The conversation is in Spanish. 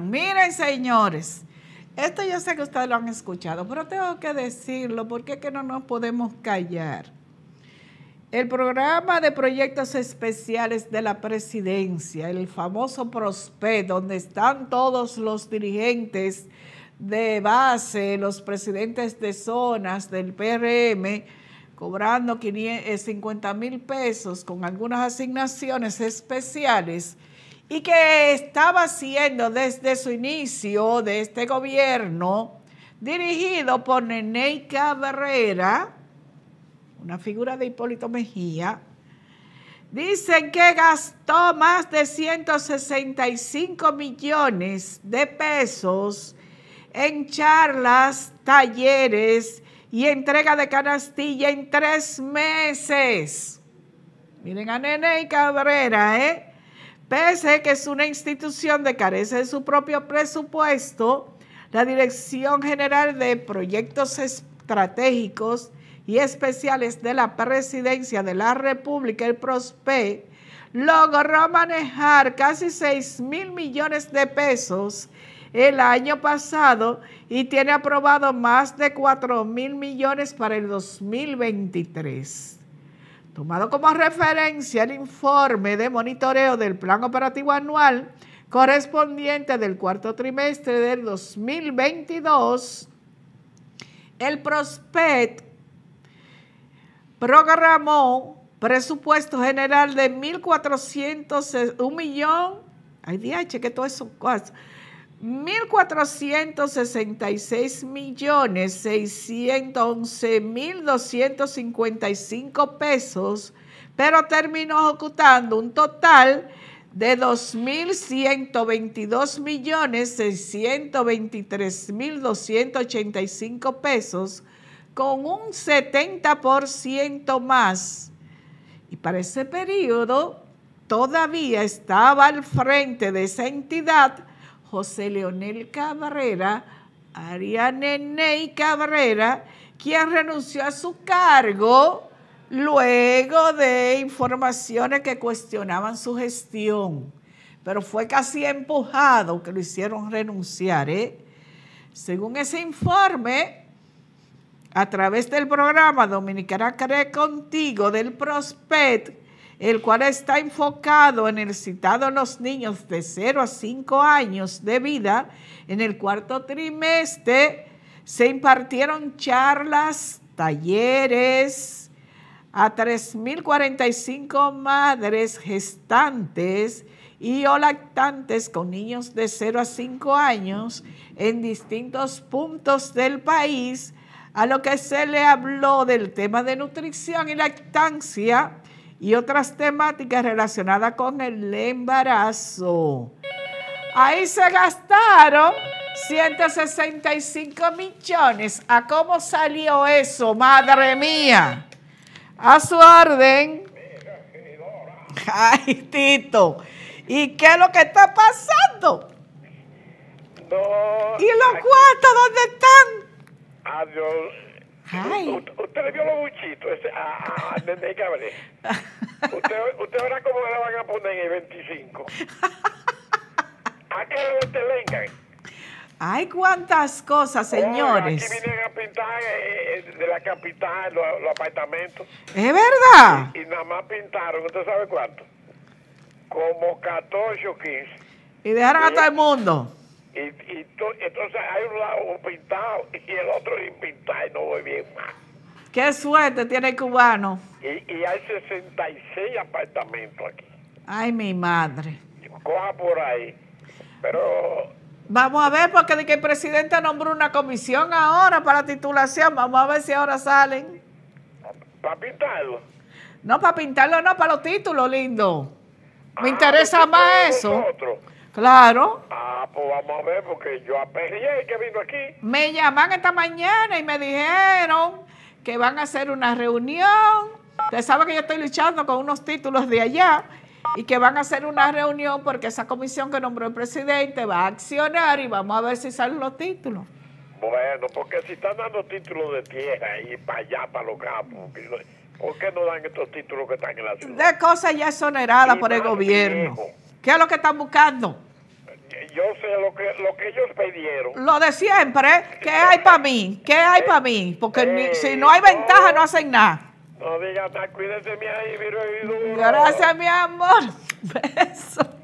Miren, señores, esto yo sé que ustedes lo han escuchado, pero tengo que decirlo porque es que no nos podemos callar. El programa de proyectos especiales de la presidencia, el famoso PROSPE, donde están todos los dirigentes de base, los presidentes de zonas del PRM, cobrando 50 eh, mil pesos con algunas asignaciones especiales y que estaba siendo desde su inicio de este gobierno dirigido por Nene Cabrera, una figura de Hipólito Mejía, dicen que gastó más de 165 millones de pesos en charlas, talleres y entrega de canastilla en tres meses. Miren a Nene Cabrera, ¿eh? Pese que es una institución que carece de su propio presupuesto, la Dirección General de Proyectos Estratégicos y Especiales de la Presidencia de la República, el PROSPE, logró manejar casi 6 mil millones de pesos el año pasado y tiene aprobado más de 4 mil millones para el 2023. Tomado como referencia el informe de monitoreo del Plan Operativo Anual correspondiente del cuarto trimestre del 2022, el Prospect programó presupuesto general de 1.400, un millón, ay, DH, que todo eso, 1.466 millones 611 mil 255 pesos, pero terminó ejecutando un total de 2.122 millones 623 mil 285 pesos, con un 70% más. Y para ese periodo todavía estaba al frente de esa entidad José Leonel Cabrera, Ariane Ney Cabrera, quien renunció a su cargo luego de informaciones que cuestionaban su gestión. Pero fue casi empujado que lo hicieron renunciar. ¿eh? Según ese informe, a través del programa Dominicana Cree Contigo del Prospect, el cual está enfocado en el citado a los niños de 0 a 5 años de vida. En el cuarto trimestre se impartieron charlas, talleres a 3.045 madres gestantes y o lactantes con niños de 0 a 5 años en distintos puntos del país, a lo que se le habló del tema de nutrición y lactancia y otras temáticas relacionadas con el embarazo. Ahí se gastaron 165 millones. ¿A cómo salió eso, madre mía? A su orden. Ay, Tito. ¿Y qué es lo que está pasando? ¿Y los cuartos dónde están? Adiós. Usted, le vio los buchitos a, a, Nene Cabrera. usted, usted verá cómo le van a poner en el 25. ¿A qué le telengan? Ay, cuántas cosas, señores. aquí vienen a pintar eh, eh, de la capital los, apartamentos. ¿Es verdad? Y, nada más pintaron, ¿usted sabe cuánto? Como 14 o 15. ¿Y dejaron a todo el mundo? Y, y entonces hay un lado pintado y el otro sin pintar y no voy bien más. Qué suerte tiene el cubano. Y, y hay 66 apartamentos aquí. Ay, mi madre. Coja por ahí. Pero... Vamos a ver, porque de que el presidente nombró una comisión ahora para titulación. Vamos a ver si ahora salen. ¿Para pintarlo? No, para pintarlo no, para los títulos, lindo. Me ah, interesa más eso. Claro. Ah, pues vamos a ver, porque yo apenas que vino aquí. Me llaman esta mañana y me dijeron que van a hacer una reunión. Usted sabe que yo estoy luchando con unos títulos de allá y que van a hacer una reunión porque esa comisión que nombró el presidente va a accionar y vamos a ver si salen los títulos. Bueno, porque si están dando títulos de tierra y para allá, para los campos, ¿por qué no dan estos títulos que están en la ciudad? De cosas ya exoneradas por el gobierno. ¿Qué es lo que están buscando? yo sé lo que, lo que ellos pidieron. Lo de siempre, ¿qué hay para mí? ¿Qué hay para mí? Porque Eh, si no hay ventaja, no hacen nada. No diga nada, cuídese mi ahí. Gracias, mi amor. Beso.